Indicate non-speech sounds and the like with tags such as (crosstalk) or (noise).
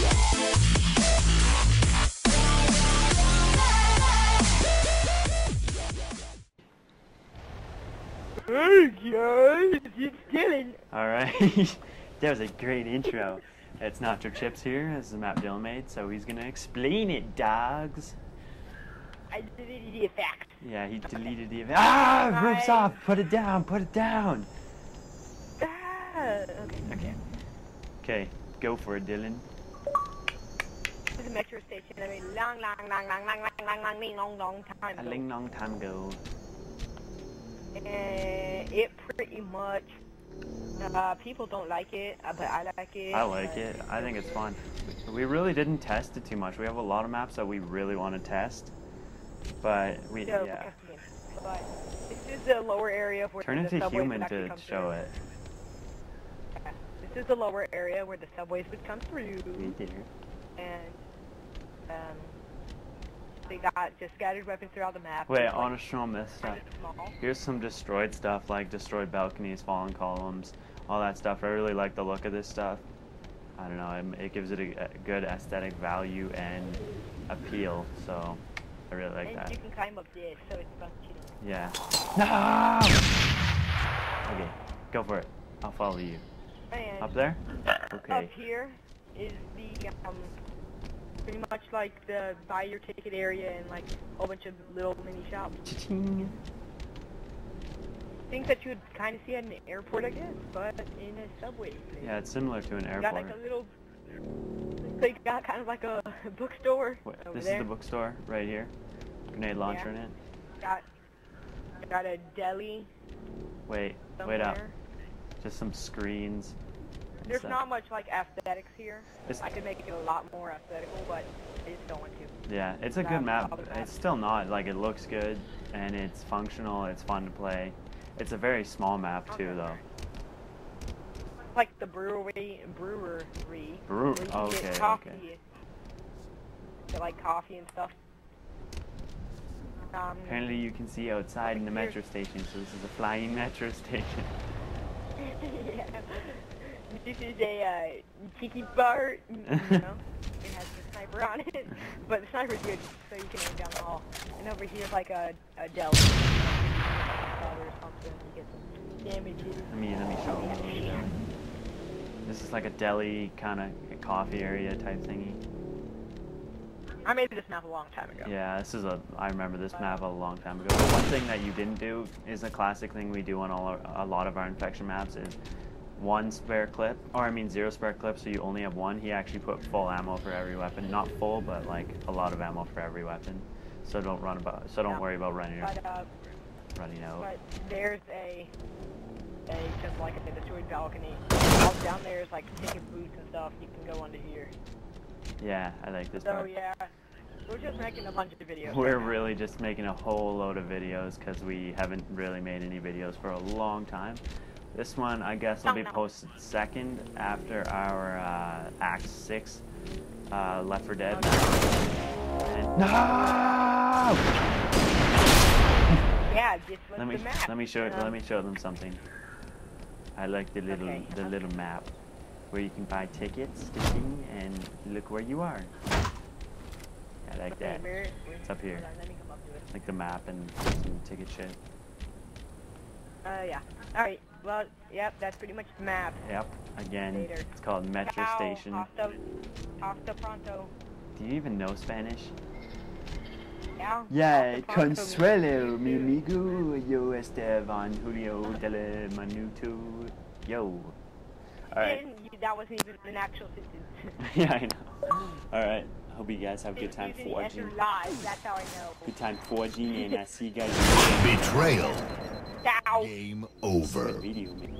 Hey guys, it's Dylan. Alright, (laughs) that was a great intro. It's Nacho Chips here, this is map Dylan made, so he's gonna explain it, dogs. I deleted the effect. Yeah, he deleted the event. Ah! Roof's off! Put it down, put it down! Ah, okay. Okay. Okay, go for it, Dylan. A metro station. I mean, long, long, long, long, long, long, long, long, long, long, long time A ago. long, long time ago. And it pretty much, uh, people don't like it, uh, but I like it. I like it. I think it's fun. We really didn't test it too much. We have a lot of maps that we really want to test. But we, So, yeah. But this is the lower area where Turn the into human to show through. it. This is the lower area where the subways would come through. We did. and um, they got just scattered weapons throughout the map. Wait, like, want show this stuff. kind of small. Here's some destroyed stuff like destroyed balconies, fallen columns, all that stuff. I really like the look of this stuff. I don't know, it, it gives it a, a good aesthetic value and appeal, so I really like and that. you can climb up this, so it's fun cheating. Yeah. No! Okay, go for it. I'll follow you. And Up there? Okay. up here is the um, pretty much like the buy your ticket area and like a whole bunch of little mini shops. Cha-ching. Things that you would kind of see at an airport, I guess, but in a subway. Yeah, it's similar to an You got like a little. They got kind of like a (laughs) bookstore Wait, over this there. is the bookstore right here. Grenade launcher in it. Got got a deli Wait, somewhere. wait up. Just some screens. There's not much like aesthetics here. It's- I could make it a lot more aesthetical, but I just don't want to. Yeah, it's a good map. all the map. It's still not like it looks good and it's functional. It's fun to play. It's a very small map too, Okay. though. Like the brewery, brewery. Brew- you okay, okay. coffee. Get like coffee and stuff. Um, Apparently, you can see outside in the metro station. So this is a flying (laughs) metro station. (laughs) yeah. This is a uh, tiki bar. You know, (laughs) it has the sniper on it, but the sniper's good, so you can aim down the hall. And over here is like a a deli. Or something, you get some damages. Let me let me show a. This is like a deli kind of coffee area type thingy. I made this map a long time ago. Yeah, this is a. I remember this map a long time ago. But one thing that you didn't do is a classic thing we do on all our, a lot of our infection maps is one spare clip, or I mean zero spare clip, so you only have one. He actually put full ammo for every weapon, not full, but like a lot of ammo for every weapon. So don't run about. So don't worry about running But uh, running out. but there's a a just like a destroyed balcony. All down there is like ticket booths and stuff. You can go under here. Yeah, I like this So part. yeah, we're just making a bunch of videos. We're right really just making a whole load of videos because we haven't really made any videos for a long time. This one, I guess, will be posted second after our uh, Act 6 uh, Left 4 Dead. And- no! Yeah, was Let me the map. let me show Um, let me show them something. I like the little Okay. the little map where you can buy tickets to sing and look where you are. I like that. It's up here. On, let me come up to it. Like the map and some ticket shit. Uh, yeah. All right. Well, yep, that's pretty much the map. Yep. Again, Later. it's called Metro Station. Hasta, hasta pronto. Do you even know Spanish? Yeah. Yeah, consuelo, mi amigo. Yo Esteban Julio de la Manuto. Yo right. that wasn't even an actual sentence. (laughs) yeah, I know. All right. Hope you guys have a good time forging. That's how I know. Good time forging, and I see you guys. (laughs) Betrayal. Ow. Game over. Video, yeah.